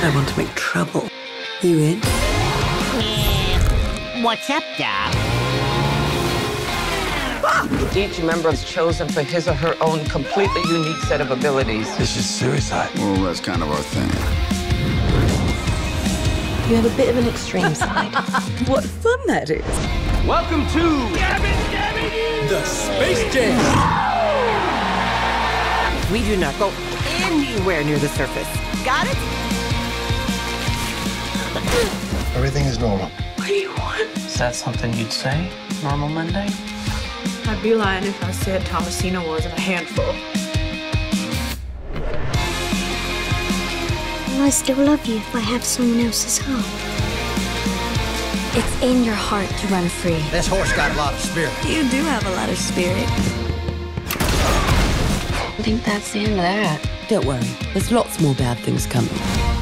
I want to make trouble. You in? What's up, Doc? Each member is chosen for his or her own completely unique set of abilities. This is suicide. Well, that's kind of our thing. You have a bit of an extreme side. What fun that is. Welcome to the Space Jam. We do not go anywhere near the surface. Got it? Is normal. What do you want? Is that something you'd say? Normal Monday? I'd be lying if I said Thomasina wasn't a handful. Will I still love you if I have someone else's heart? It's in your heart to run free. This horse got a lot of spirit. You do have a lot of spirit. I think that's the end of that. Don't worry. There's lots more bad things coming.